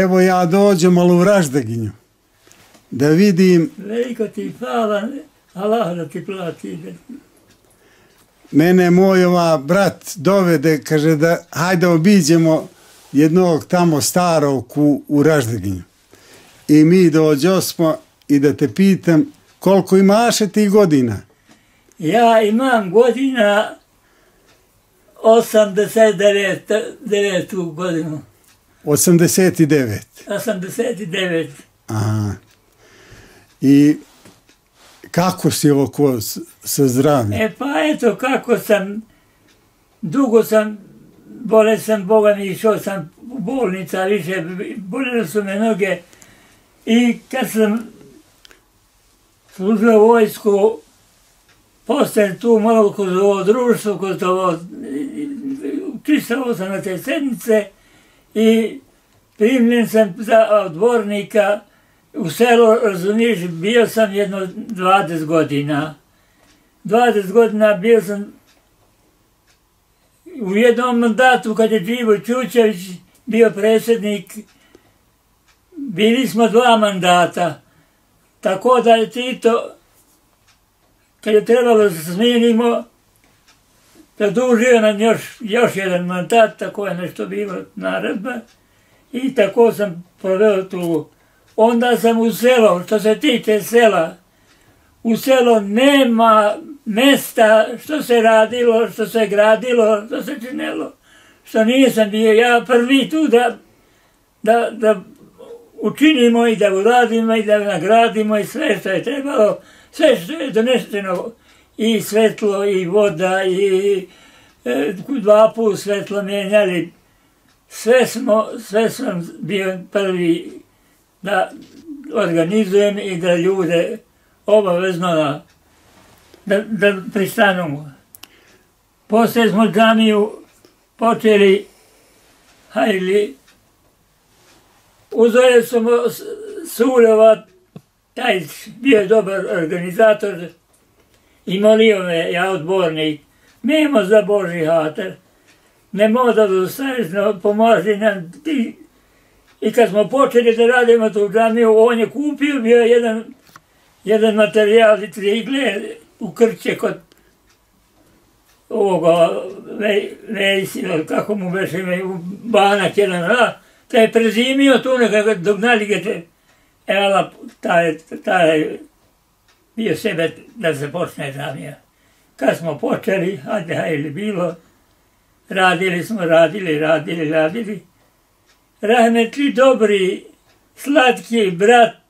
Evo ja dođem malo u Raždeginju. Da vidim, Veliko ti hvala, Allah da ti plati. mene moj ova brat dovede, kaže da hajde obiđemo jednog tamo starog u, u Raždeginju. I mi dođo smo i da te pitam koliko imaše ti godina? Ja imam godina 89. devetu godinu. 89. 89. Aha. I kako si ovo ko s- sa zdravljem? E pa eto kako sam, dugo sam, bolestan, Boga mi išao sam u bolnica više, bolele su me noge. I kad sam služio vojsku, postajem tu malo kroz ovo društvo, kroz ovo, učistvovao sam na te sednice i primljen sam za odbornika u selo, razumiješ, bio sam jedno 20 godina. 20 godina bio sam u jednom mandatu kad je Đivo Čučević bio predsjednik, bili smo dva mandata. Tako da je Tito, kad je trebalo da se smijenimo, Zadužio nam još, još jedan mandat, tako je nešto bilo naredba. I tako sam proveo tu. Onda sam u selo, što se tiče sela, u selo nema mesta što se radilo, što se gradilo, što se činelo, što nisam bio ja prvi tu da, da, da učinimo i da uradimo i da nagradimo i sve što je trebalo, sve što je doneseno i svetlo i voda i e, dva put svetlo menjali. Sve smo, sve sam bio prvi da organizujem i da ljude obavezno da, da, da pristanu. Poslije smo džamiju počeli, hajli, Uzeli smo Surova, taj bio dobar organizator i molio me, ja odbornik, mimo za Boži hater, ne mogu da dostaviš, no, nam ti. I kad smo počeli da radimo tu džamiju, on je kupio, bio jedan jedan materijal i tri igle u krće kod ovoga Vejsina, kako mu beše ime, u banak jedan, a, te je prezimio tu nekako dognali ga te, ela, taj, taj bio sebe da se počne džamija. Kad smo počeli, hajde, hajde, bilo, radili smo, radili, radili, radili. Rahmetli dobri, slatki brat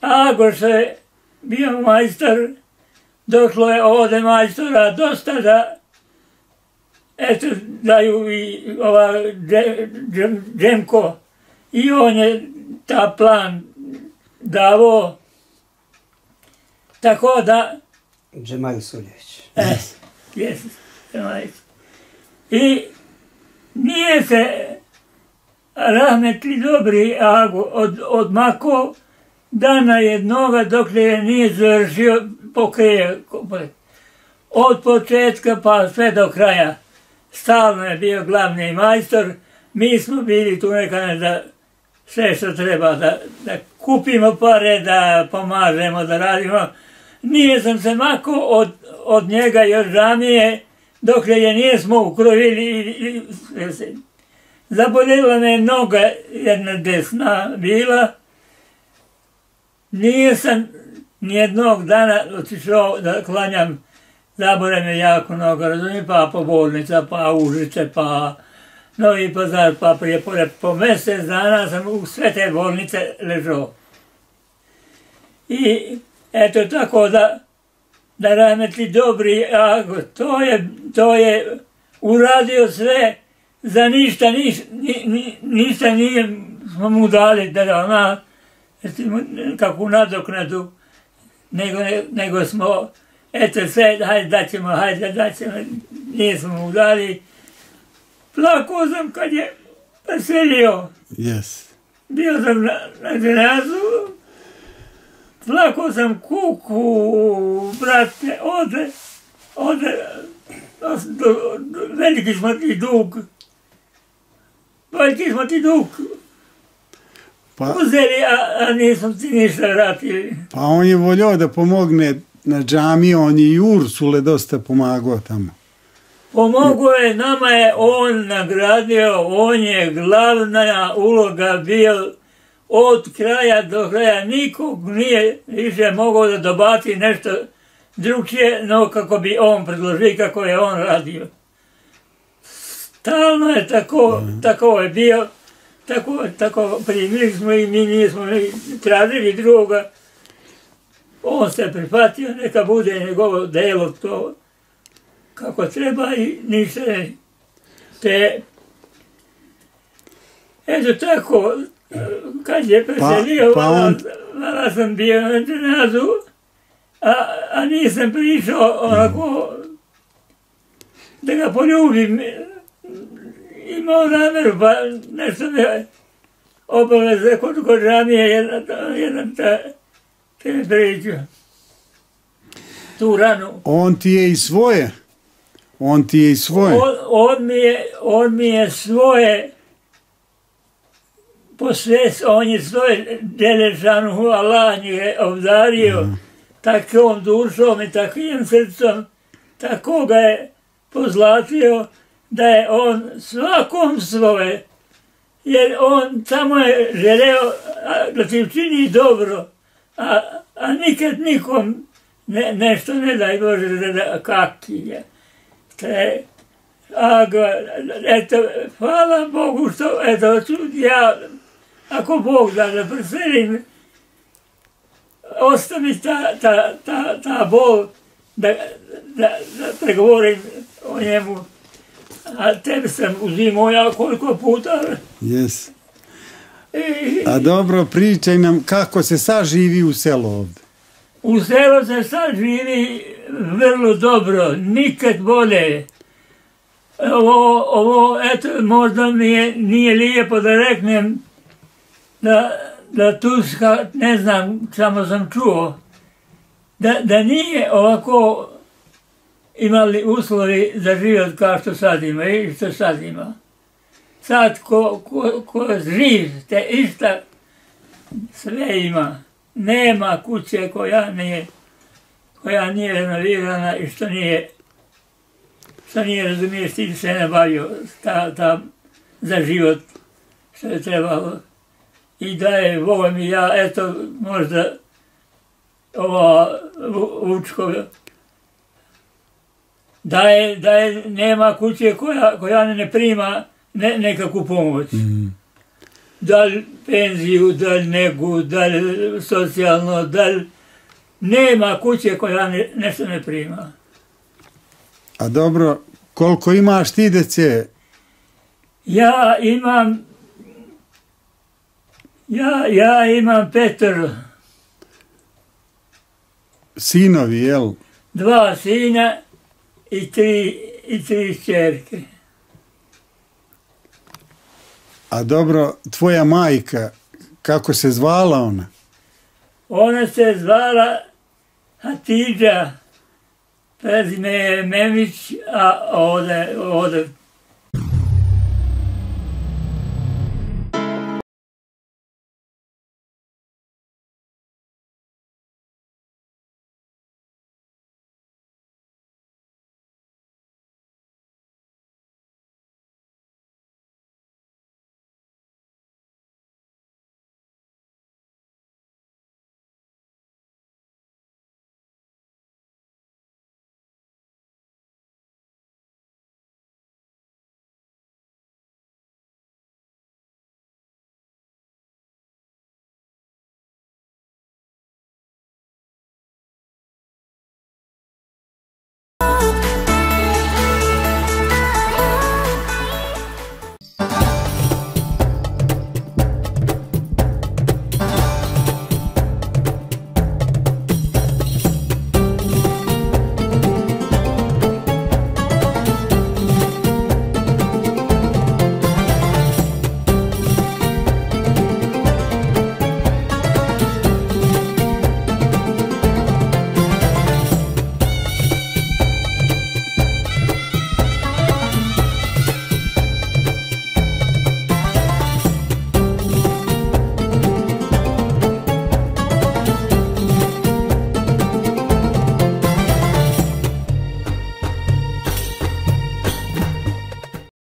Agoš je bio majstor, došlo je ovde majstora dosta da eto, daju i ova dže, Džemko i on je ta plan davo tako da Džemal Suljević. E, jes, I nije se rahmetli dobri Ago od, odmako dana jednoga dok je nije završio pokrije. Od početka pa sve do kraja. Stalno je bio glavni majstor. Mi smo bili tu nekada da sve što treba da, da kupimo pare, da pomažemo, da radimo. Nije sam se mako od, od njega još ranije dok je nismo ukrovili. Zaboljela me noga jedna desna bila Nisam nijednog dana otišao da klanjam, zabore me jako mnogo, razumijem, pa po bolnica, pa Užice, pa Novi Pazar, pa prije pored, po mjesec dana sam u sve te bolnice ležao. I eto tako da, da rahmetli dobri, a to je, to je uradio sve, za ništa, niš, ni, ni, ništa nije smo mu dali, da da ona, kakvu nadoknadu, nego, nego smo, eto sve, hajde daćemo, hajde daćemo, nismo mu dali. Plakao sam kad je preselio. Yes. Bio sam na, na plakao sam kuku, brate, ode, ode, do, do, veliki smo ti dug, veliki smo ti dug, Pa, uzeli, a, a nisam ti ništa vratili. pa on je volio da pomogne na džami, on je i Ursule dosta pomagao tamo. Pomogao je, nama je on nagradio, on je glavna uloga bio od kraja do kraja. Nikog nije više mogao da dobati nešto drugčije, no kako bi on predložio, kako je on radio. Stalno je tako, tako je bio, tako, tako primili smo i mi nismo ni tražili drugoga. On se prihvatio, neka bude njegovo delo to kako treba i ništa ne. Te, eto tako, kad je preselio, pa pa, on- on... sam bio na dženazu, a, a nisam prišao onako da ga poljubim. Imao nameru, pa nešto me obaveze kod, kod džamije, jedna, jedna ta, te me pričao. Tu ranu. On ti je i svoje. On ti je i svoje. On, on, mi je, on mi je svoje posves, on je svoje Đelešanuhu Allah je obdario Mhm. takvom dušom i takvim srcom, tako ga je pozlatio da je on svakom svoje, jer on samo je želeo da ti učini dobro, a, a nikad nikom ne, nešto ne daj Bože da, da kaki je. Te, a eto, hvala Bogu što, eto, ja, ako Bog da da preselim, ostavi ta, ta, ta, ta bol da, da, da pregovorim o njemu. A tebe sam uzimao ja koliko puta. Yes. I, A dobro, pričaj nam kako se sad živi u selu ovde. U selu se sad živi vrlo dobro, nikad bolje. Ovo, ovo, eto, možda mi je, nije lijepo da reknem da, da Turska, ne znam, samo sam čuo, da, da nije ovako imali uslovi za život kao što sad ima i što sad ima. Sad ko, ko, ko živ, te ista sve ima. Nema kuće koja nije koja nije renovirana i što nije što nije razumiješ ti se ne bavio ta, ta, za život što je trebalo. I da je, Boga mi ja, eto, možda ova Vu- Vučko da je, da je, nema kuće koja, koja ne prima ne, nekakvu pomoć. Mm. Da li penziju, da li negu, da li socijalno, da li... Nema kuće koja ne, nešto ne prima. A dobro, koliko imaš ti dece? Ja imam... Ja, ja imam petero, Sinovi, jel? dva sina i tri, i tri čerke. A dobro, tvoja majka, kako se zvala ona? Ona se zvala Hatidža, prezime je Memić, a ovde, ovde